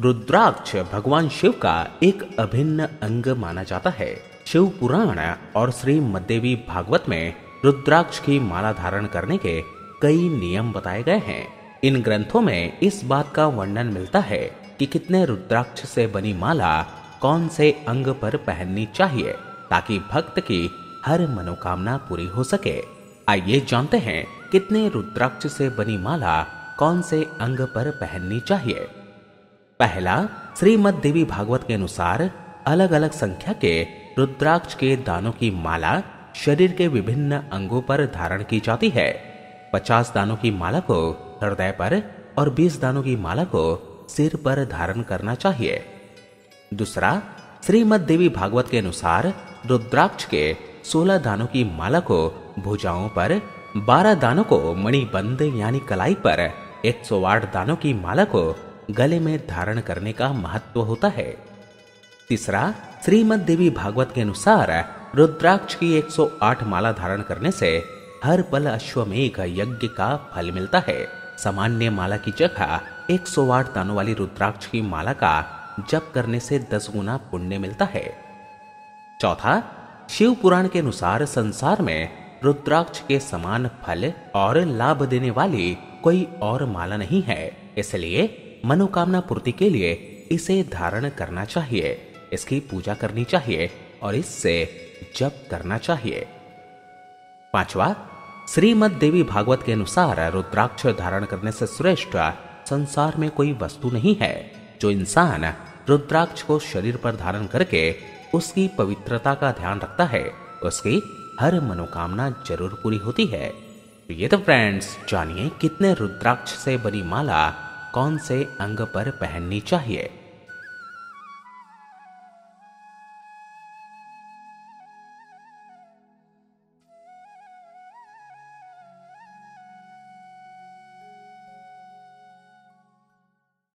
रुद्राक्ष भगवान शिव का एक अभिन्न अंग माना जाता है। शिव पुराण और श्री मद्देवी भागवत में रुद्राक्ष की माला धारण करने के कई नियम बताए गए हैं। इन ग्रंथों में इस बात का वर्णन मिलता है कि कितने रुद्राक्ष से बनी माला कौन से अंग पर पहननी चाहिए, ताकि भक्त की हर मनोकामना पूरी हो सके। आइए जानते हैं कितने रुद्राक्ष से बनी माला कौन से अंग पर पहननी चाहिए। पहला, श्रीमद देवी भागवत के अनुसार अलग अलग संख्या के रुद्राक्ष के दानों की माला शरीर के विभिन्न अंगों पर धारण की जाती है। पचास दानों की माला को हृदय पर और बीस दानों की माला को सिर पर धारण करना चाहिए। दूसरा, श्रीमद देवी भागवत के अनुसार रुद्राक्ष के सोलह दानों की माला को भुजाओं पर बारह दानों को मणिबंद यानी कलाई पर एक सौ आठ दानों की माला को गले में धारण करने का महत्व होता है। तीसरा, श्रीमद देवी भागवत के अनुसार रुद्राक्ष की 108 माला धारण करने से हर पल अश्वमेघ यज्ञ का फल मिलता है। सामान्य माला की जगह 108 दानों वाली रुद्राक्ष की माला का जप करने से दस गुना पुण्य मिलता है। चौथा, शिव पुराण के अनुसार संसार में रुद्राक्ष के समान फल और लाभ देने वाली कोई और माला नहीं है, इसलिए मनोकामना पूर्ति के लिए इसे धारण करना चाहिए, इसकी पूजा करनी चाहिए और इससे जप करना चाहिए। पांचवा, श्रीमद देवी भागवत के अनुसार रुद्राक्ष धारण करने से श्रेष्ठ संसार में कोई वस्तु नहीं है। जो इंसान रुद्राक्ष को शरीर पर धारण करके उसकी पवित्रता का ध्यान रखता है, उसकी हर मनोकामना ज़रूर पूरी होती है। ये तो फ्रेंड्स, जानिए कितने रुद्राक्ष से बनी माला कौन से अंग पर पहननी चाहिए?